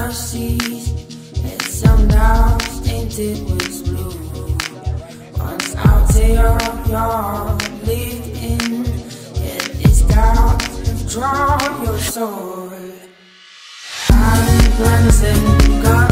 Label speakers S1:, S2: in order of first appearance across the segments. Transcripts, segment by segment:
S1: the and some now tainted with blue. Once tear your lead in, yet these doubts have drawn your soul. I'm glancing, got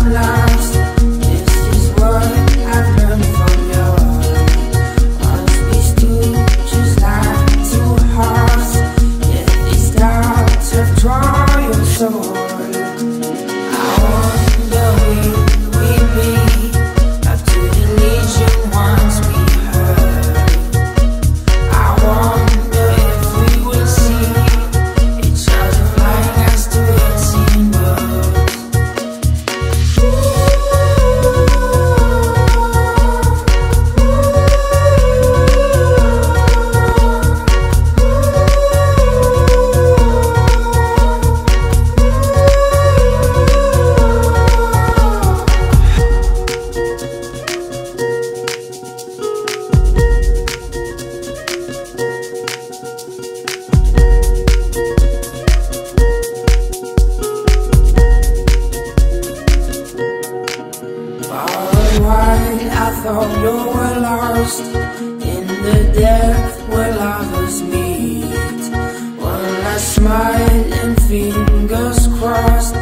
S1: I thought you were lost in the depth where lovers meet. One last smile and fingers crossed.